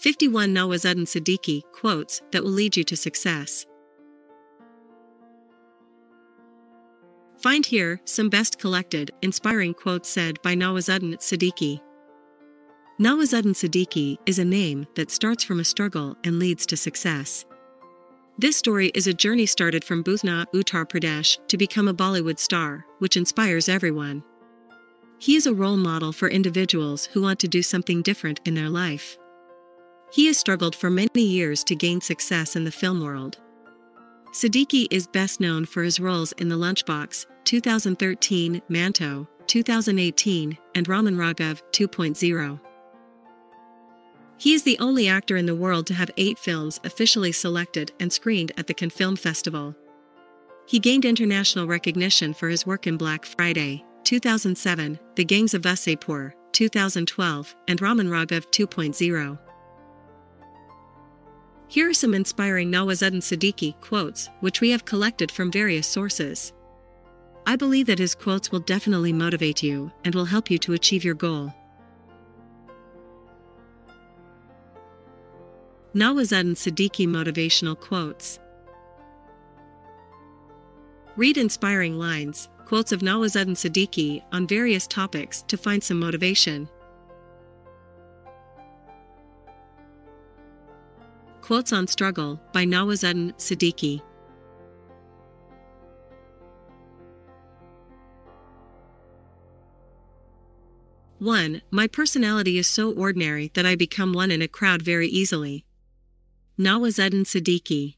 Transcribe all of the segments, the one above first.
51 Nawazuddin Siddiqui quotes that will lead you to success. Find here some best collected, inspiring quotes said by Nawazuddin Siddiqui. Nawazuddin Siddiqui is a name that starts from a struggle and leads to success. This story is a journey started from Budhana, Uttar Pradesh, to become a Bollywood star, which inspires everyone. He is a role model for individuals who want to do something different in their life. He has struggled for many years to gain success in the film world. Siddiqui is best known for his roles in The Lunchbox, 2013, Manto, 2018, and Raman Raghav 2.0. He is the only actor in the world to have eight films officially selected and screened at the Cannes Film Festival. He gained international recognition for his work in Black Friday, 2007, The Gangs of Wasseypur, 2012, and Raman Raghav 2.0. Here are some inspiring Nawazuddin Siddiqui quotes, which we have collected from various sources. I believe that his quotes will definitely motivate you and will help you to achieve your goal. Nawazuddin Siddiqui Motivational Quotes Read inspiring lines, quotes of Nawazuddin Siddiqui on various topics to find some motivation. Quotes on Struggle by Nawazuddin Siddiqui. One, my personality is so ordinary that I become one in a crowd very easily. Nawazuddin Siddiqui.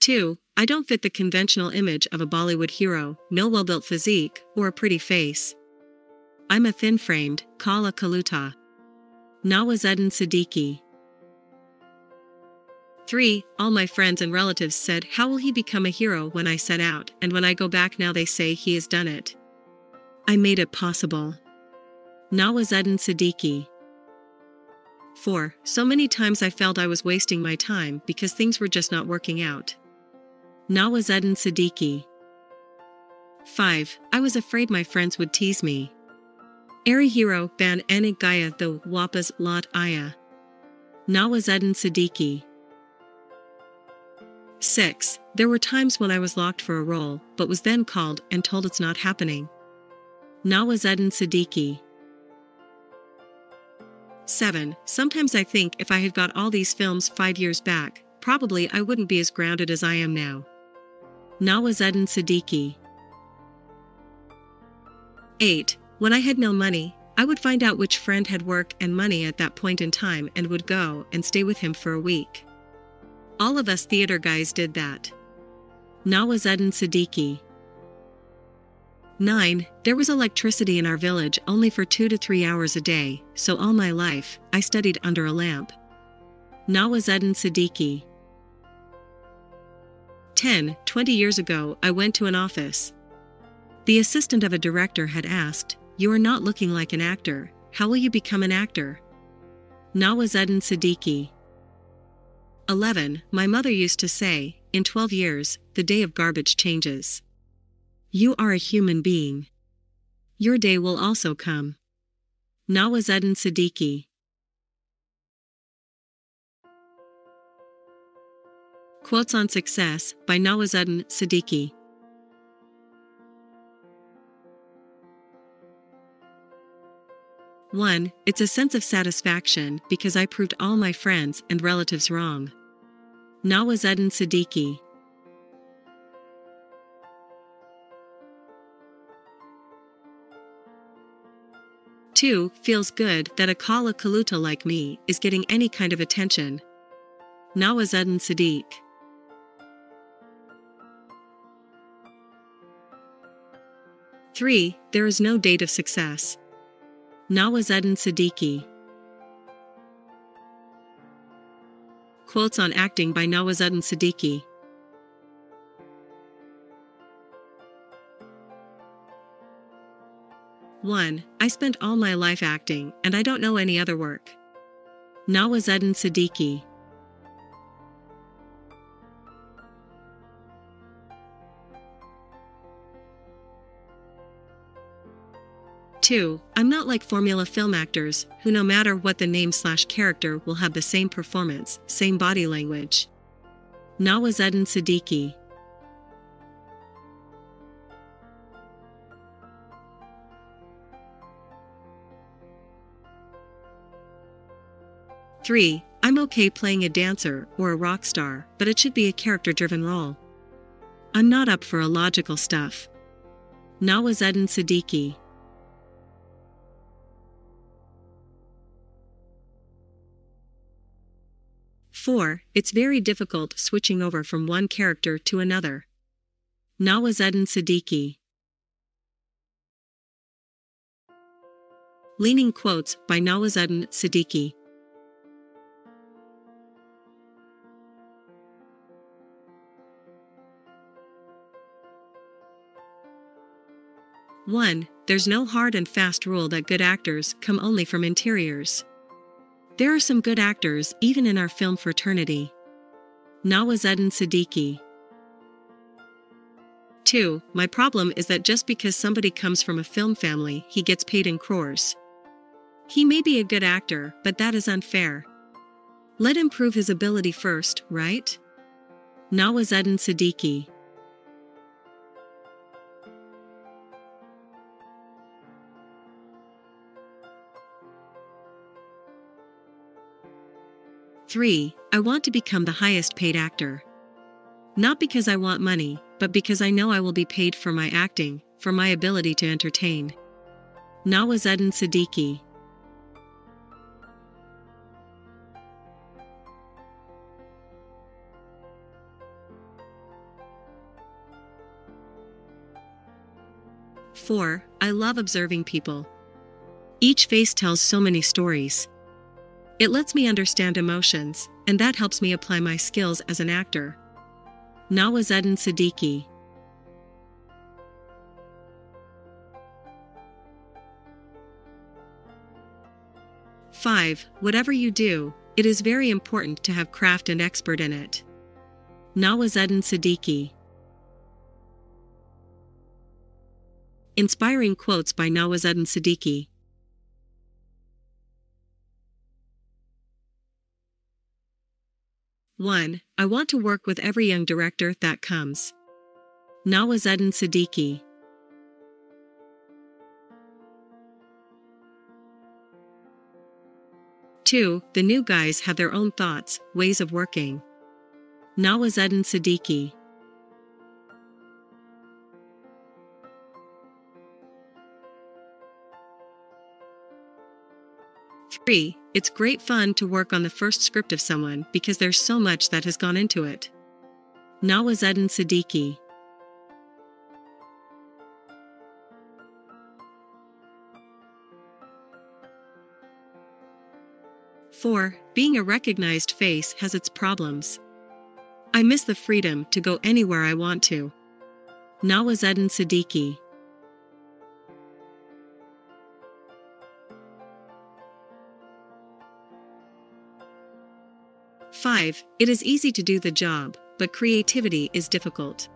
2. I don't fit the conventional image of a Bollywood hero, no well built physique, or a pretty face. I'm a thin framed, Kala Kaluta. Nawazuddin Siddiqui. 3. All my friends and relatives said, How will he become a hero when I set out, and when I go back now they say he has done it. I made it possible. Nawazuddin Siddiqui. 4. So many times I felt I was wasting my time because things were just not working out. Nawazuddin Siddiqui. 5. I was afraid my friends would tease me. Ari hero ban anig gaya the wapas lot aya. Nawazuddin Siddiqui. 6. There were times when I was locked for a role, but was then called and told it's not happening. Nawazuddin Siddiqui. 7. Sometimes I think if I had got all these films five years back, probably I wouldn't be as grounded as I am now. Nawazuddin Siddiqui. 8. When I had no money, I would find out which friend had work and money at that point in time and would go and stay with him for a week. All of us theater guys did that. Nawazuddin Siddiqui. 9. There was electricity in our village only for 2 to 3 hours a day, so all my life, I studied under a lamp. Nawazuddin Siddiqui. 10. 20 years ago, I went to an office. The assistant of a director had asked, You are not looking like an actor, how will you become an actor? Nawazuddin Siddiqui. 11. My mother used to say, In 12 years, the day of garbage changes. You are a human being. Your day will also come. Nawazuddin Siddiqui. Quotes on Success by Nawazuddin Siddiqui. One, it's a sense of satisfaction because I proved all my friends and relatives wrong. Nawazuddin Siddiqui. 2. Feels good that a Kala Kaluta like me is getting any kind of attention. Nawazuddin Siddiq. Three, there is no date of success. Nawazuddin Siddiqui. Quotes on acting by Nawazuddin Siddiqui. 1. I spent all my life acting, and I don't know any other work. Nawazuddin Siddiqui. 2. I'm not like formula film actors, who no matter what the name slash character will have the same performance, same body language. Nawazuddin Siddiqui. Three, I'm okay playing a dancer or a rock star, but it should be a character driven role. I'm not up for illogical stuff. Nawazuddin Siddiqui. 4. It's very difficult switching over from one character to another. Nawazuddin Siddiqui. Leaning quotes by Nawazuddin Siddiqui. One, there's no hard and fast rule that good actors come only from interiors. There are some good actors even in our film fraternity. Nawazuddin Siddiqui. 2. My problem is that just because somebody comes from a film family, he gets paid in crores. He may be a good actor, but that is unfair. Let him prove his ability first, right? Nawazuddin Siddiqui. 3. I want to become the highest paid actor. Not because I want money, but because I know I will be paid for my acting, for my ability to entertain. Nawazuddin Siddiqui. Four, I love observing people. Each face tells so many stories. It lets me understand emotions, and that helps me apply my skills as an actor. Nawazuddin Siddiqui Five, whatever you do, it is very important to have craft and expert in it. Nawazuddin Siddiqui Inspiring quotes by Nawazuddin Siddiqui 1. I want to work with every young director that comes. Nawazuddin Siddiqui. Two, the new guys have their own thoughts, ways of working. Nawazuddin Siddiqui. 3. It's great fun to work on the first script of someone because there's so much that has gone into it. Nawazuddin Siddiqui. Four, being a recognized face has its problems. I miss the freedom to go anywhere I want to. Nawazuddin Siddiqui. 5. It is easy to do the job, but creativity is difficult.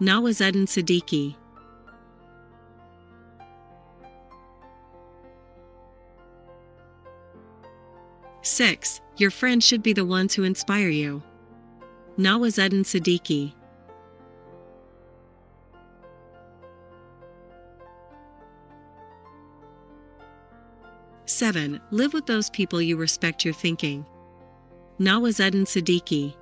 Nawazuddin Siddiqui Six, your friends should be the ones who inspire you. Nawazuddin Siddiqui. Seven, live with those people you respect your thinking. Nawazuddin Siddiqui.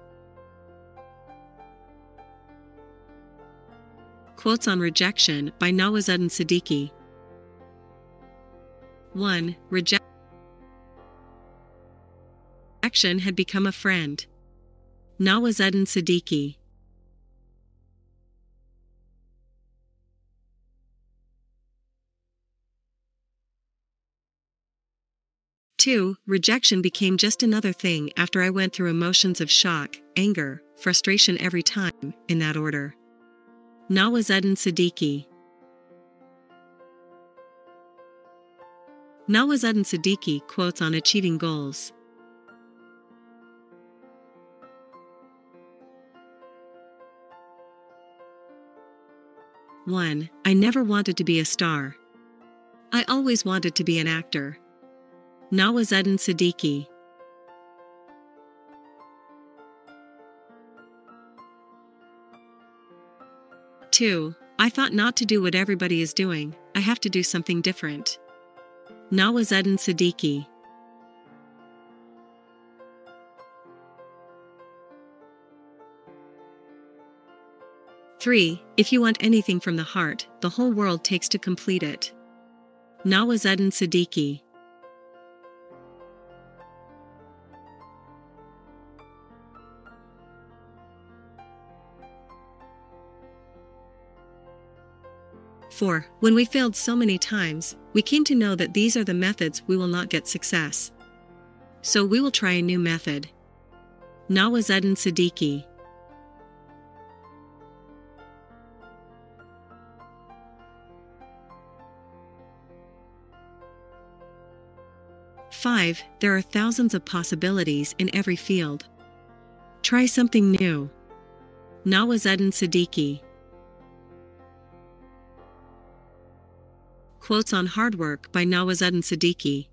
Quotes on Rejection by Nawazuddin Siddiqui. 1. Rejection had become a friend. Nawazuddin Siddiqui. 2. Rejection became just another thing after I went through emotions of shock, anger, frustration every time, in that order. Nawazuddin Siddiqui Nawazuddin Siddiqui quotes on achieving goals. One, I never wanted to be a star. I always wanted to be an actor. Nawazuddin Siddiqui. Two, I thought not to do what everybody is doing, I have to do something different. Nawazuddin Siddiqui. 3. If you want anything from the heart, the whole world takes to complete it. Nawazuddin Siddiqui. For, when we failed so many times, we came to know that these are the methods we will not get success. So we will try a new method. Nawazuddin Siddiqui. 5. There are thousands of possibilities in every field. Try something new. Nawazuddin Siddiqui. Quotes on Hard Work by Nawazuddin Siddiqui.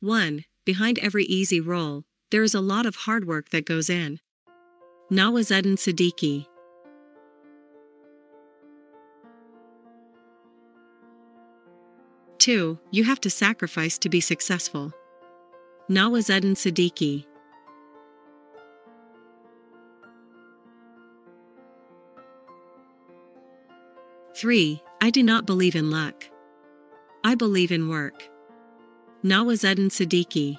One, behind every easy role, there is a lot of hard work that goes in. Nawazuddin Siddiqui. 2. You have to sacrifice to be successful. Nawazuddin Siddiqui. Three, I do not believe in luck. I believe in work. Nawazuddin Siddiqui.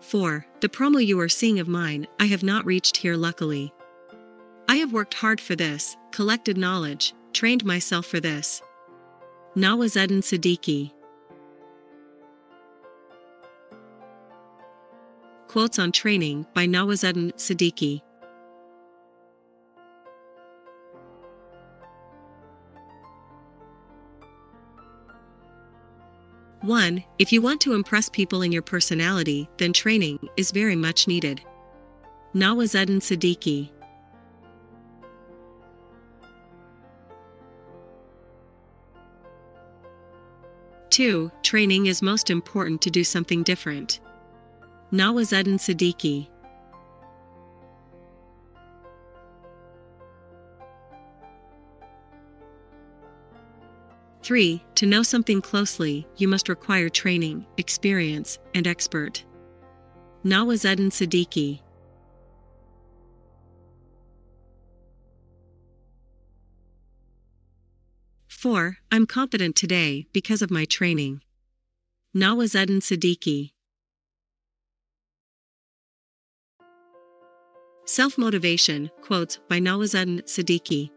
4. The promo you are seeing of mine, I have not reached here luckily. I have worked hard for this, collected knowledge, trained myself for this. Nawazuddin Siddiqui. Quotes on Training by Nawazuddin Siddiqui. 1. If you want to impress people in your personality, then training is very much needed. Nawazuddin Siddiqui. Two, training is most important to do something different. Nawazuddin Siddiqui. 3. To know something closely, you must require training, experience, and expert. Nawazuddin Siddiqui. Four, I'm competent today because of my training. Nawazuddin Siddiqui. Self Motivation, quotes by Nawazuddin Siddiqui.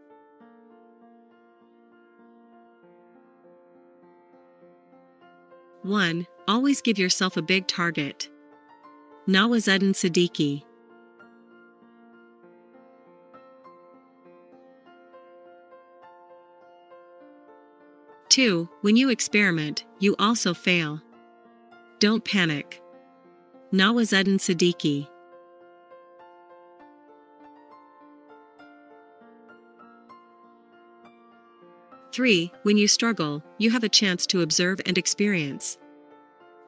1. Always give yourself a big target. Nawazuddin Siddiqui. Two, when you experiment, you also fail. Don't panic. Nawazuddin Siddiqui. 3. When you struggle, you have a chance to observe and experience.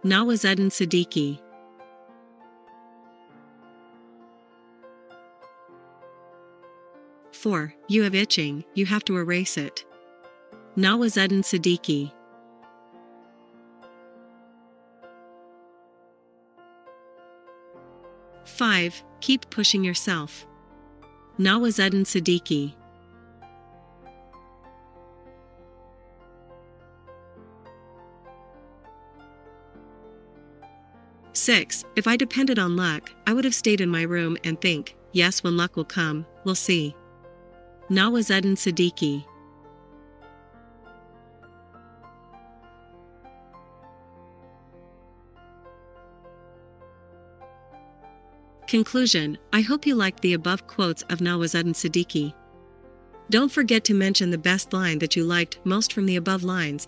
Nawazuddin Siddiqui. Four, you have itching, you have to erase it. Nawazuddin Siddiqui. Five, keep pushing yourself. Nawazuddin Siddiqui. 6. If I depended on luck, I would have stayed in my room and think, yes, when luck will come, we'll see. Nawazuddin Siddiqui. Conclusion I hope you liked the above quotes of Nawazuddin Siddiqui. Don't forget to mention the best line that you liked most from the above lines